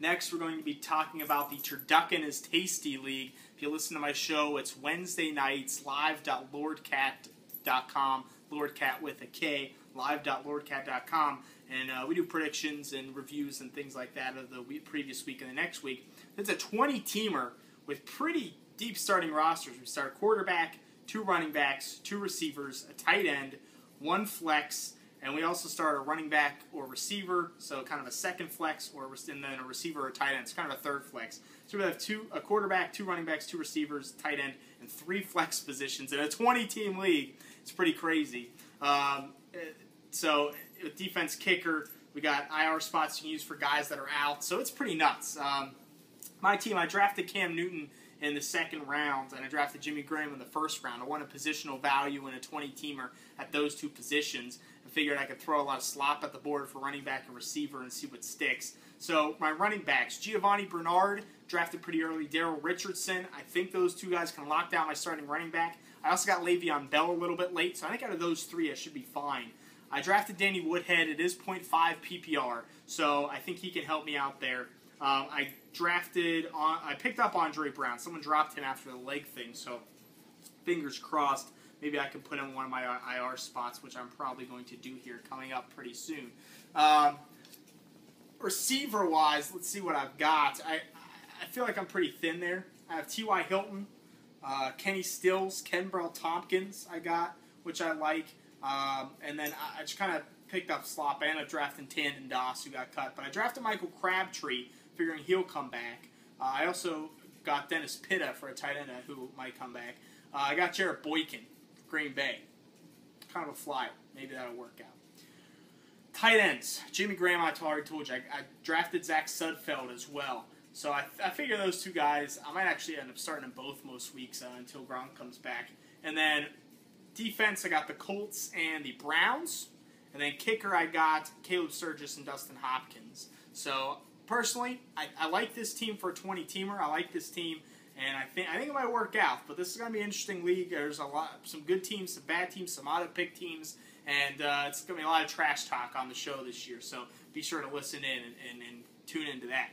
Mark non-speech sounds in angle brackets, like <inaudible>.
Next, we're going to be talking about the Turducken is Tasty League. If you listen to my show, it's Wednesday nights, live.lordcat.com, lordcat with a K, live.lordcat.com. And uh, we do predictions and reviews and things like that of the week, previous week and the next week. It's a 20 teamer with pretty deep starting rosters. We start quarterback, two running backs, two receivers, a tight end, one flex, and we also start a running back or receiver, so kind of a second flex, or and then a receiver or tight end. It's kind of a third flex. So we have two a quarterback, two running backs, two receivers, tight end, and three <laughs> flex positions in a 20-team league. It's pretty crazy. Um, so with defense kicker, we got IR spots you can use for guys that are out. So it's pretty nuts. Um, my team, I drafted Cam Newton in the second round, and I drafted Jimmy Graham in the first round. I wanted positional value in a 20-teamer at those two positions. I figured I could throw a lot of slop at the board for running back and receiver and see what sticks. So my running backs, Giovani Bernard, drafted pretty early. Daryl Richardson, I think those two guys can lock down my starting running back. I also got Le'Veon Bell a little bit late, so I think out of those three, I should be fine. I drafted Danny Woodhead. It is 0.5 PPR, so I think he can help me out there. Um, I drafted on. I picked up Andre Brown. Someone dropped him after the leg thing, so fingers crossed. Maybe I can put him in one of my IR spots, which I'm probably going to do here coming up pretty soon. Um, receiver wise, let's see what I've got. I I feel like I'm pretty thin there. I have T.Y. Hilton, uh, Kenny Stills, Kenbrell Thompkins. I got, which I like, um, and then I, I just kind of picked up slop. I up drafting Tandon Doss, who got cut, but I drafted Michael Crabtree figuring he'll come back. Uh, I also got Dennis Pitta for a tight end who might come back. Uh, I got Jarrett Boykin, Green Bay. Kind of a flyer. Maybe that'll work out. Tight ends. Jimmy Graham, I already told you. I, I drafted Zach Sudfeld as well. So I, I figure those two guys, I might actually end up starting them both most weeks uh, until Gronk comes back. And then defense, I got the Colts and the Browns. And then kicker, I got Caleb Sturgis and Dustin Hopkins. So personally, I, I like this team for a 20 teamer. I like this team, and I think I think it might work out. But this is going to be an interesting league. There's a lot, some good teams, some bad teams, some auto pick teams, and uh, it's going to be a lot of trash talk on the show this year. So be sure to listen in and, and, and tune into that.